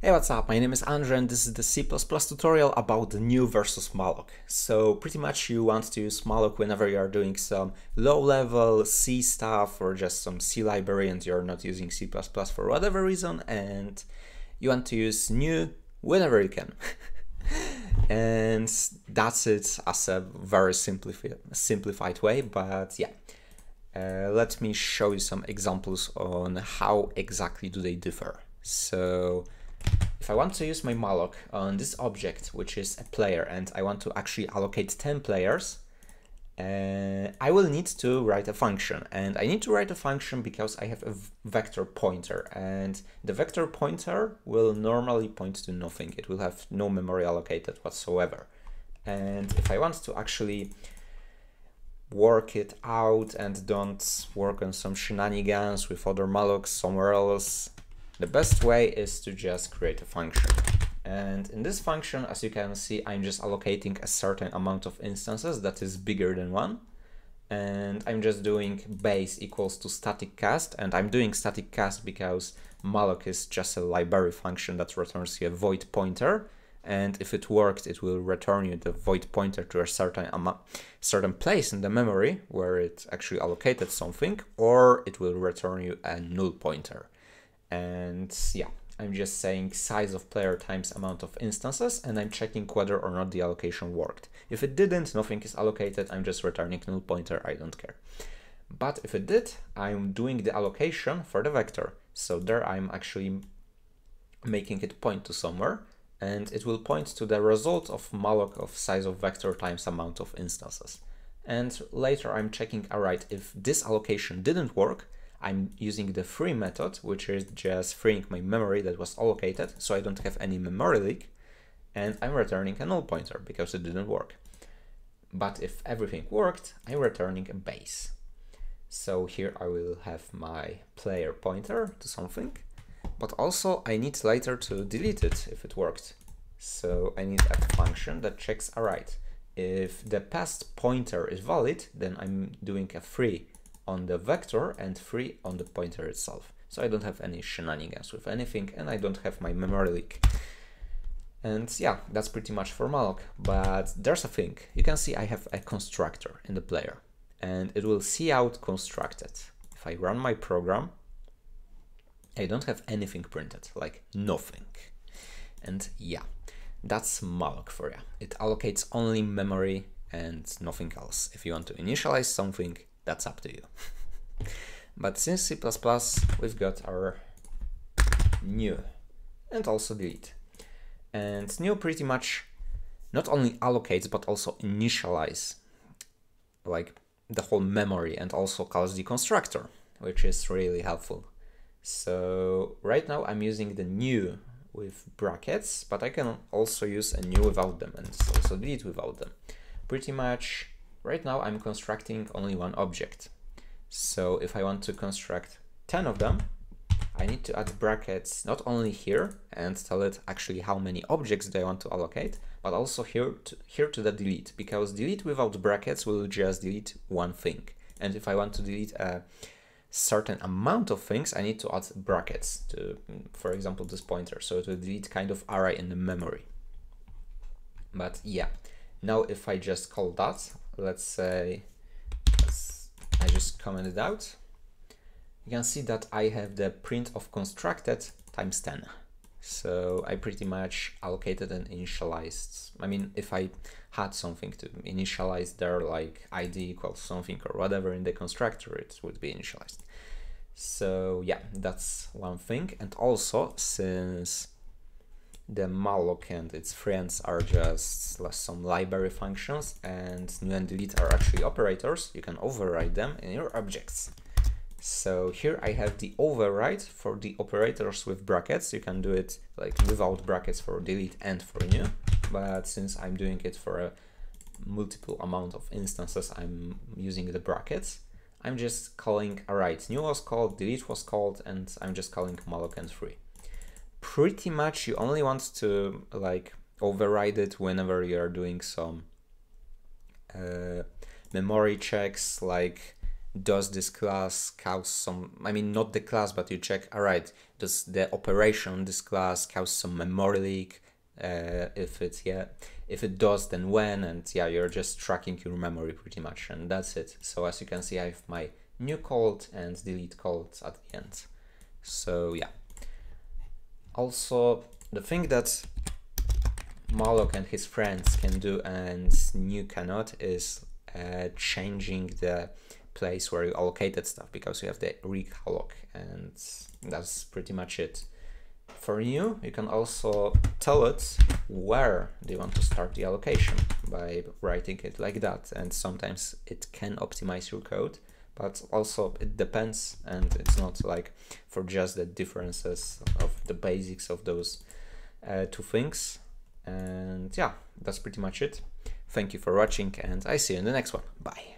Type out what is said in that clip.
Hey, what's up? My name is Andrzej and this is the C++ tutorial about the new versus malloc. So pretty much you want to use malloc whenever you are doing some low-level C stuff or just some C library and you're not using C++ for whatever reason and you want to use new whenever you can. and that's it as a very simplifi simplified way, but yeah. Uh, let me show you some examples on how exactly do they differ. So if I want to use my malloc on this object, which is a player, and I want to actually allocate 10 players, uh, I will need to write a function. And I need to write a function because I have a vector pointer, and the vector pointer will normally point to nothing. It will have no memory allocated whatsoever. And if I want to actually work it out and don't work on some shenanigans with other mallocs somewhere else, the best way is to just create a function. And in this function, as you can see, I'm just allocating a certain amount of instances that is bigger than one. And I'm just doing base equals to static cast. And I'm doing static cast because malloc is just a library function that returns you a void pointer. And if it worked, it will return you the void pointer to a certain certain place in the memory where it actually allocated something, or it will return you a null pointer and yeah I'm just saying size of player times amount of instances and I'm checking whether or not the allocation worked. If it didn't, nothing is allocated, I'm just returning null pointer, I don't care. But if it did, I'm doing the allocation for the vector. So there I'm actually making it point to somewhere and it will point to the result of malloc of size of vector times amount of instances. And later I'm checking, alright, if this allocation didn't work, I'm using the free method, which is just freeing my memory that was allocated, so I don't have any memory leak, and I'm returning a null pointer because it didn't work. But if everything worked, I'm returning a base. So here I will have my player pointer to something, but also I need later to delete it if it worked. So I need a function that checks, alright, if the past pointer is valid, then I'm doing a free on the vector and free on the pointer itself. So I don't have any shenanigans with anything and I don't have my memory leak. And yeah, that's pretty much for malloc. But there's a thing. You can see I have a constructor in the player and it will cout constructed. If I run my program, I don't have anything printed, like nothing. And yeah, that's malloc for you. It allocates only memory and nothing else. If you want to initialize something, that's up to you. but since C++, we've got our new and also delete. And new pretty much not only allocates but also initialize like the whole memory and also calls the constructor, which is really helpful. So right now I'm using the new with brackets, but I can also use a new without them and also delete without them. Pretty much Right now I'm constructing only one object. So if I want to construct 10 of them, I need to add brackets not only here and tell it actually how many objects they want to allocate, but also here to, here to the delete, because delete without brackets will just delete one thing. And if I want to delete a certain amount of things, I need to add brackets to, for example, this pointer. So it will delete kind of array in the memory. But yeah, now if I just call that, let's say I just commented out, you can see that I have the print of constructed times 10. So I pretty much allocated and initialized. I mean, if I had something to initialize there, like id equals something or whatever in the constructor, it would be initialized. So yeah, that's one thing. And also, since the malloc and its friends are just some library functions and new and delete are actually operators. You can override them in your objects. So here I have the override for the operators with brackets. You can do it like without brackets for delete and for new. But since I'm doing it for a multiple amount of instances, I'm using the brackets. I'm just calling, alright, new was called, delete was called, and I'm just calling malloc and free pretty much you only want to like override it whenever you're doing some uh, memory checks like does this class cause some i mean not the class but you check all right does the operation this class cause some memory leak? Uh, if it's yeah if it does then when? And yeah you're just tracking your memory pretty much and that's it. So as you can see i have my new code and delete code at the end. So yeah also the thing that malloc and his friends can do and new cannot is uh, changing the place where you allocated stuff because you have the recalloc and that's pretty much it for new, you can also tell it where you want to start the allocation by writing it like that. And sometimes it can optimize your code, but also it depends and it's not like for just the differences of the basics of those uh, two things. And yeah, that's pretty much it. Thank you for watching and I see you in the next one. Bye.